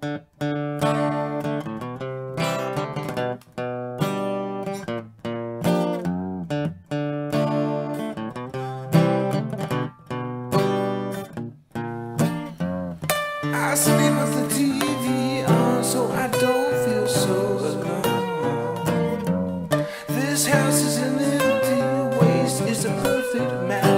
I sleep with the TV on so I don't feel so alone. This house is an empty waste, it's a perfect match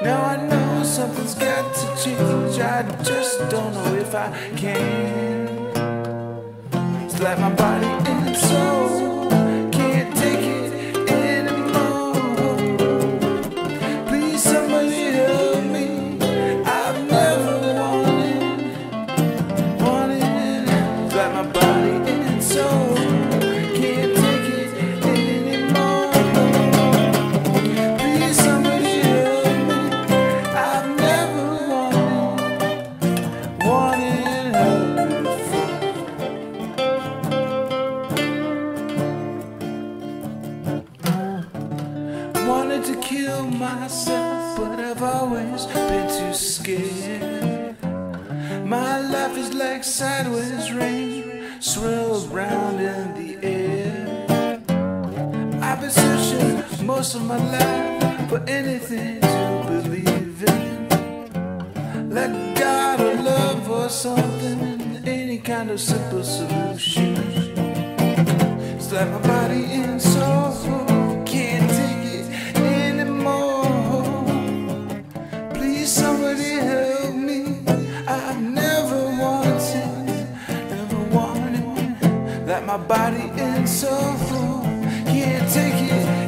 Now I know something's got to change. I just don't know if I can. Like my body and soul Wanted to kill myself, but I've always been too scared. My life is like sideways rain, swirled round in the air. I've been searching most of my life for anything to believe in. Like God or love or something, any kind of simple solution. Slap my body in soul me. I've never wanted, never wanted that my body and soul can't take it